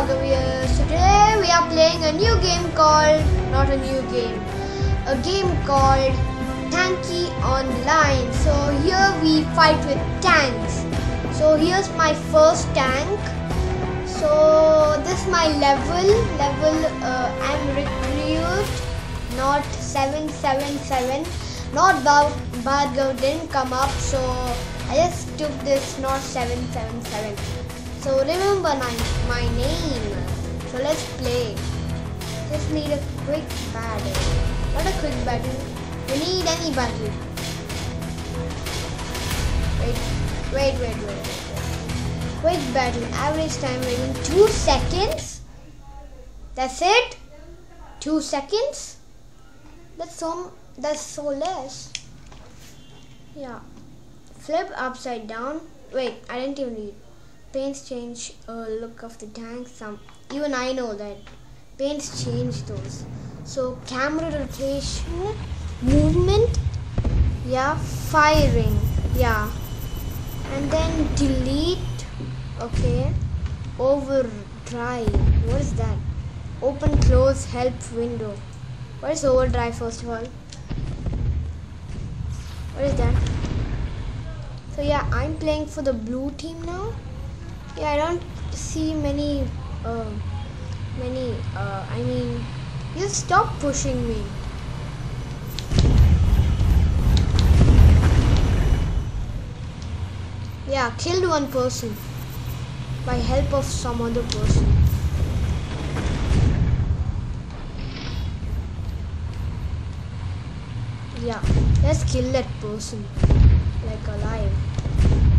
Today we are playing a new game called, not a new game, a game called Tanki Online. So here we fight with tanks. So here's my first tank. So this is my level. Level uh, I'm recruit, not 777. Not Bhargav didn't come up, so I just took this not 777. So remember my, my name. So let's play. Just need a quick battle. Not a quick battle. We need any battle. Wait, wait, wait, wait. Quick battle. Average time waiting two seconds. That's it. Two seconds. That's so. That's so less. Yeah. Flip upside down. Wait, I didn't even read. Paints change uh, look of the tank. Some even I know that paints change those. So camera rotation, movement, yeah, firing, yeah, and then delete. Okay, overdrive. What is that? Open, close, help window. What is overdrive first of all? What is that? So yeah, I'm playing for the blue team now. Yeah, I don't see many, uh, many. Uh, I mean, you stop pushing me. Yeah, killed one person by help of some other person. Yeah, let's kill that person like alive.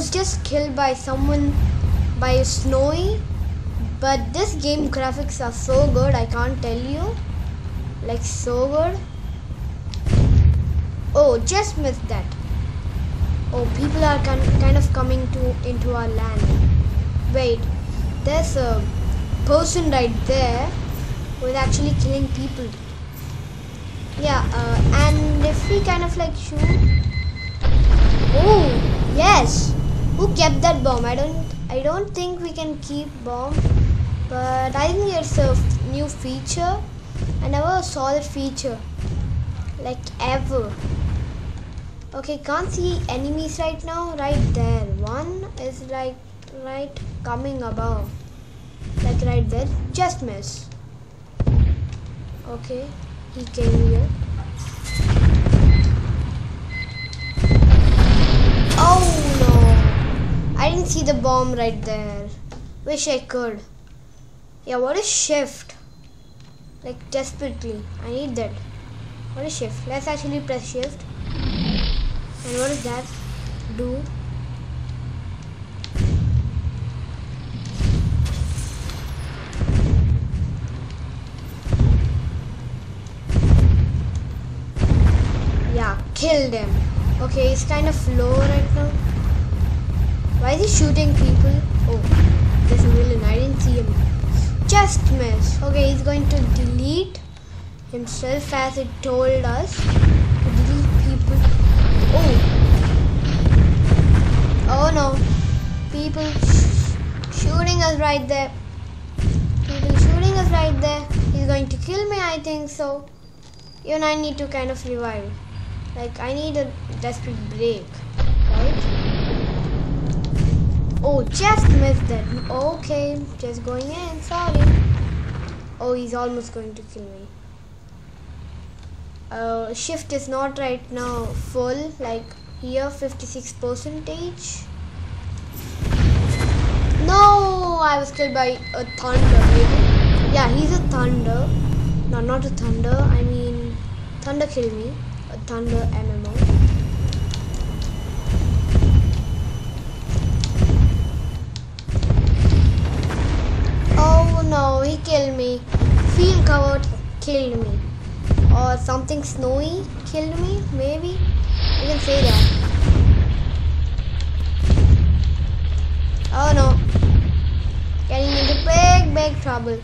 Was just killed by someone by Snowy, but this game graphics are so good, I can't tell you. Like, so good. Oh, just missed that. Oh, people are kind of coming to into our land. Wait, there's a person right there who's actually killing people. Yeah, uh, and if we kind of like shoot. Oh, yes. Who kept that bomb? I don't. I don't think we can keep bomb, but I think it's a new feature. I never saw that feature, like ever. Okay, can't see enemies right now. Right there, one is like right coming above, like right there. Just miss. Okay, he came here. I didn't see the bomb right there. Wish I could. Yeah, what is shift? Like desperately. I need that. What is shift? Let's actually press shift. And what does that do? Yeah, killed him. Okay, he's kind of low right now. Why is he shooting people? Oh, there's a villain. I didn't see him. Just miss. Okay, he's going to delete himself as it told us. To delete people. Oh. Oh no. People sh- shooting us right there. People shooting us right there. He's going to kill me, I think so. Even I need to kind of revive. Like I need a desperate break, right? Oh, just missed it. Okay, just going in. Sorry. Oh, he's almost going to kill me. Uh, shift is not right now full. Like here, 56 percentage. No, I was killed by a thunder. Maybe. Yeah, he's a thunder. No, not a thunder. I mean, thunder killed me. A thunder MMO. No, he killed me. Field covered killed me. Or something snowy killed me, maybe? You can say that. Oh no. Getting into big, big trouble.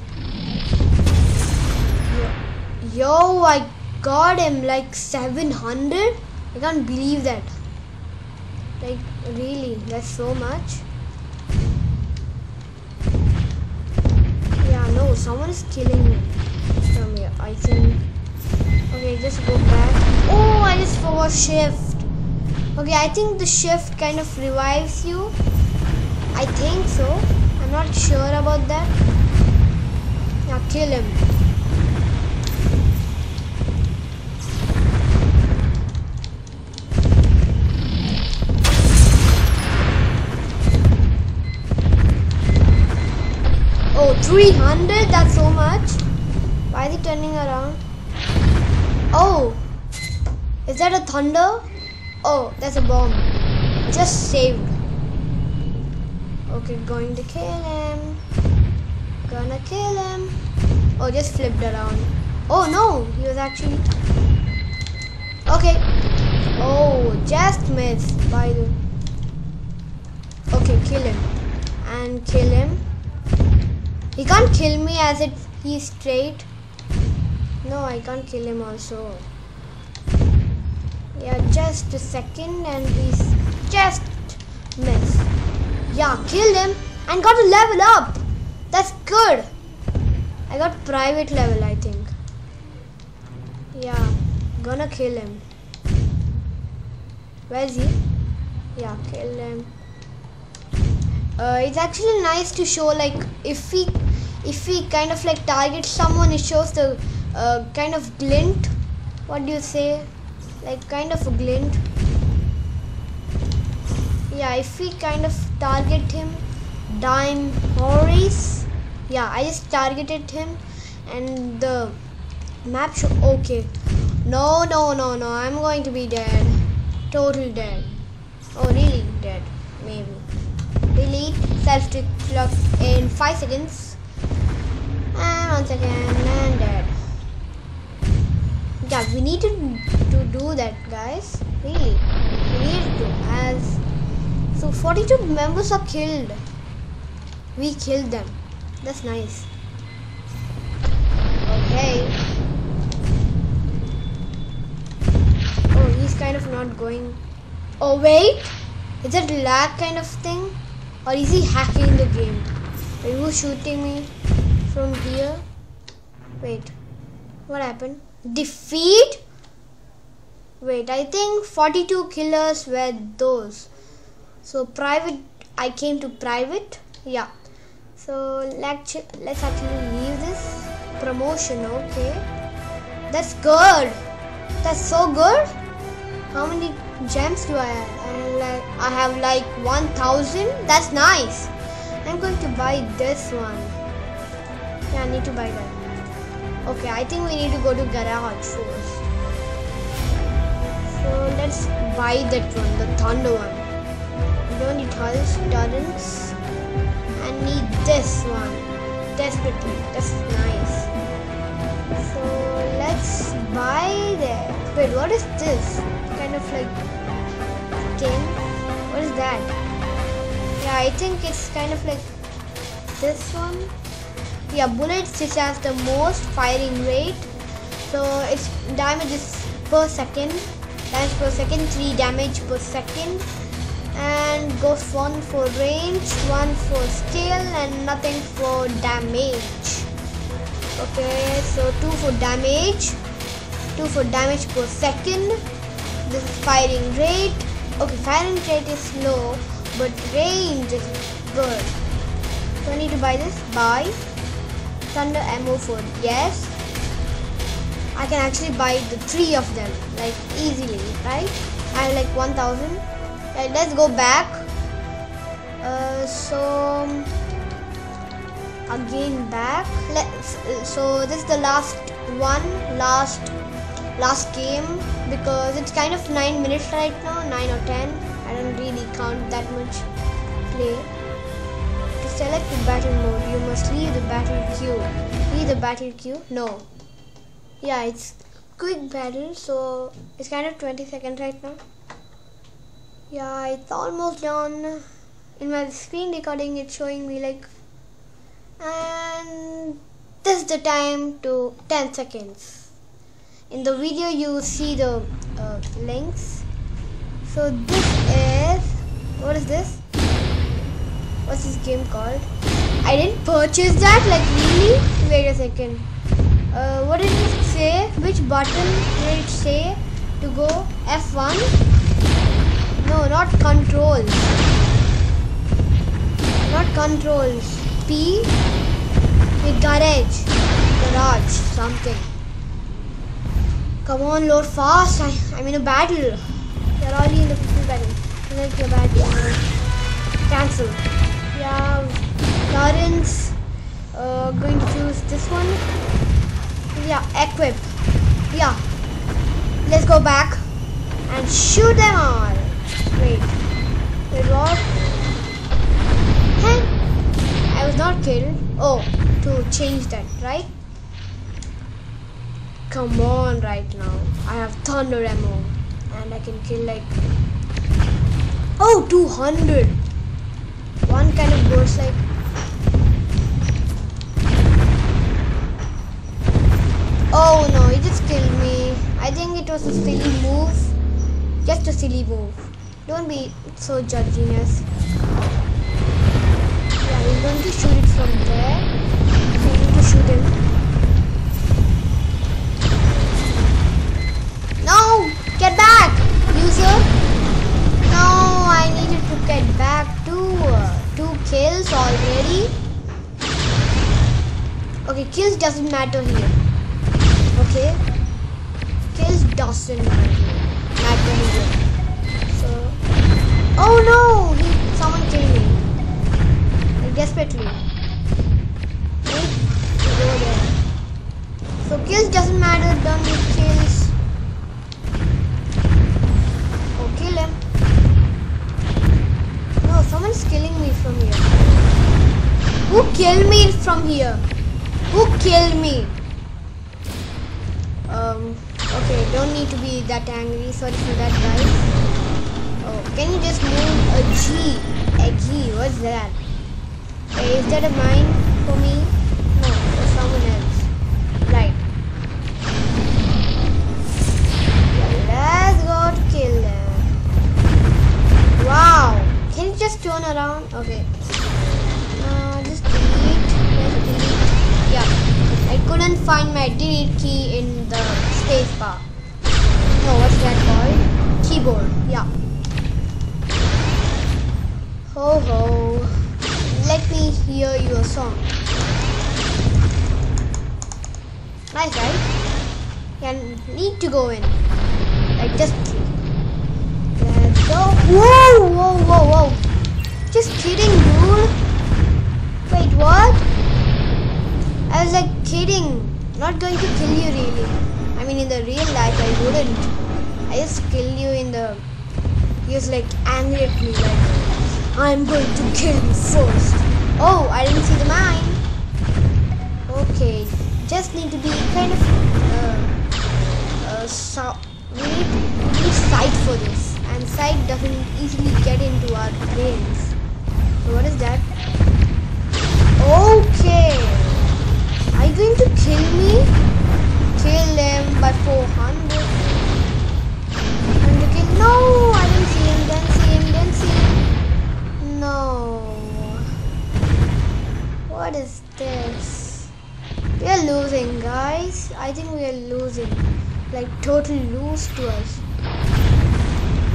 Yo, I got him like 700. I can't believe that. Like, really, that's so much. Someone is killing me from here. I think. Okay, just go back. Oh, I just forgot shift. Okay, I think the shift kind of revives you. I think so. I'm not sure about that. Now kill him. 300? That's so much. Why is he turning around? Oh, is that a thunder? Oh, that's a bomb. Just saved. Okay, going to kill him. Gonna kill him. Oh, just flipped around. Oh no, he was actually. Okay. Oh, just missed by the. Okay, kill him. And kill him. He can't kill me as it he's straight. No, I can't kill him also. Yeah, just a second and he's just missed. Yeah, killed him and got a level up. That's good. I got private level, I think. Yeah, gonna kill him. Where is he? Yeah, kill him. Uh, it's actually nice to show like if we if we kind of like target someone, it shows the uh, kind of glint. What do you say? Like kind of a glint. Yeah, if we kind of target him, Dime Horace. Yeah, I just targeted him, and the map show. Okay. No, no, no, no. I'm going to be dead. Total dead. Oh, really dead? Maybe. Delete self destruct in 5 seconds. And once again, and dead. Yeah, we need to, to do that, guys. Really. We need to. As so, 42 members are killed. We killed them. That's nice. Okay. Oh, he's kind of not going. Oh, wait. Is it lag kind of thing? Or is he hacking the game? Are you shooting me from here? Wait. What happened? Defeat? Wait, I think 42 killers were those. So private, I came to private. Yeah. So let's let's actually leave this promotion. Okay. That's good. That's so good. How many gems do I have? I, I have like 1000. That's nice. I'm going to buy this one. Yeah, I need to buy that. Okay, I think we need to go to garage first. So let's buy that one, the thunder one. We don't need turrets. I need this one desperately. That's nice. So let's buy that. Wait, what is this? Kind of like game. What is that? Yeah, I think it's kind of like this one. Yeah, bullets which has the most firing rate. So its damage is per second. Damage per second, 3 damage per second. And goes one for range, one for skill, and nothing for damage. Okay, so 2 for damage, 2 for damage per second. This is firing rate. Okay, firing rate is low, but range is good. So I need to buy this. Buy. Thunder ammo for yes. I can actually buy the three of them like easily, right? I have like 1000. Right, let's go back. Uh, so again back. Let's. So this is the last one, last last game because it's kind of nine minutes right now, nine or ten. I don't really count that much play. Select the battle mode, you must leave the battle queue. Leave the battle queue? No. Yeah, it's quick battle, so it's kind of 20 seconds right now. Yeah, it's almost done. In my screen recording, it's showing me like, and this is the time to 10 seconds. in the video you see the uh, links so this is what is this what's this game called? I didn't purchase that like really. Wait a second. Uh, what did it say? Which button did it say to go F1 no not control not controls. P with garage. Garage something. Come on load fast. I, I'm in a battle. They're already in the battle. Your battle. Cancel yeah Lawrence uh, going to choose this one. Yeah equip. Yeah. Let's go back and shoot them all. Wait. Wait what hey I was not killed. Oh to change that right? Come on right now. I have thunder ammo and I can kill like oh 200 one kind of burst like Oh no, he just killed me. I think it was a silly move. Just a silly move. Don't be so judginess. Doesn't matter here. Okay. Kills doesn't matter here. So Oh no! He someone killed me. Like desperately. To go there. So kills doesn't matter, done with kills. Oh kill him. No, someone's killing me from here. Who killed me from here? Who killed me? Um, okay, don't need to be that angry. Sorry for that, guys. Oh, can you just move a G? A G, what's that? Is that a mine for me? No, for someone else. Right. Let's go to kill them. Wow. Can you just turn around? Okay. Find delete key in the space bar. No, what's that called? Keyboard. Yeah. Ho ho. Let me hear your song. Nice, right? Can need to go in. Like just. Let's go. Whoa, whoa, whoa, whoa. Just kidding, dude. Wait, what? I was like kidding. Not going to kill you really. I mean in the real life I wouldn't. I just kill you in the he was like angry at me like I'm going to kill you first. Oh, I didn't see the mine. Okay. Just need to be kind of uh, uh so we need, we need sight for this. And sight doesn't easily get into our brains. So what is that? Okay. Are you going to kill me? Kill them by 400. And you kill. No, I didn't see him. Didn't see him. Didn't see him. No. What is this? We are losing, guys. I think we are losing. Like, total lose to us.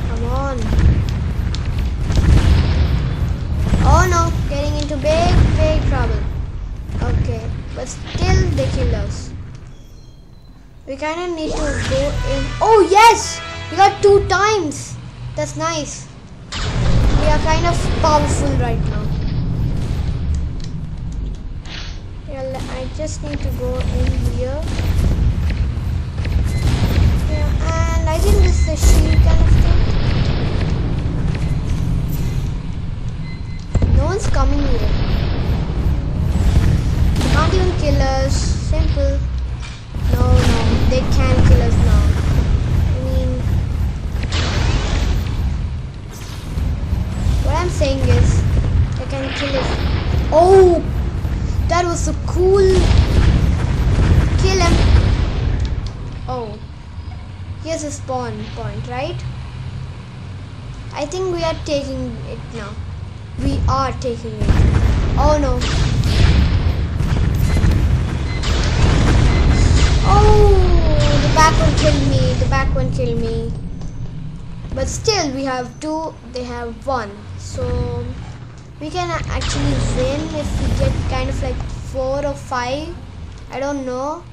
Come on. But still they kill us. We kind of need to go in. Oh yes, we got two times. That's nice. We are kind of powerful right now. Yeah, I just need to go in here. Yeah, and I think this is a shield kind of thing. No one's coming here. Are taking it now. We are taking it. Oh no. Oh, the back one killed me. The back one killed me. But still, we have two. They have one. So we can actually win if we get kind of like four or five. I don't know.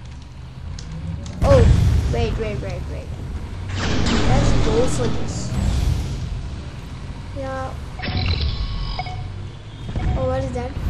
Oh, wait, wait, wait, wait. Let's go for this. Yeah. Oh, what is that?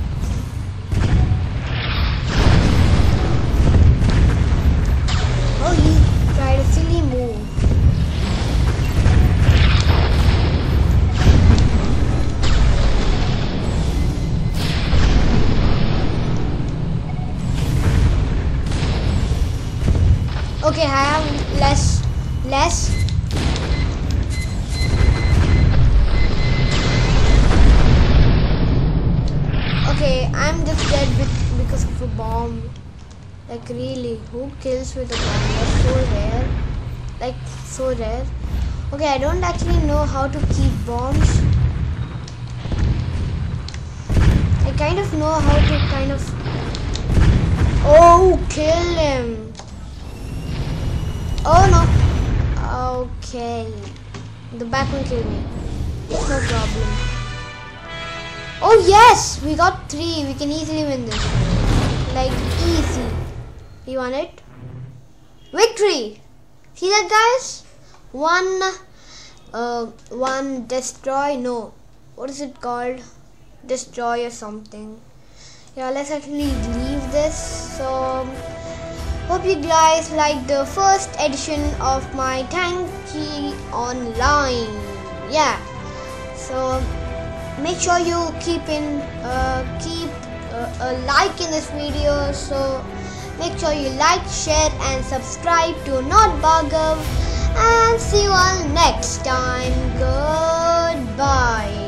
With a? That's so rare. Like so rare. Okay, I don't actually know how to keep bombs. I kind of know how to kind of. Oh, kill him. Oh no. Okay. The back one killed me. It's no problem. Oh yes! We got three. We can easily win this. Like easy. You want it? Victory! See that guys? One uh one destroy no. What is it called? Destroy or something. Yeah, let's actually leave this. So Hope you guys like the first edition of my Tanki Online. Yeah. So make sure you keep in uh, keep uh, a like in this video. So make sure you like, share, and subscribe to Not Bhargav. And see you all next time. Goodbye.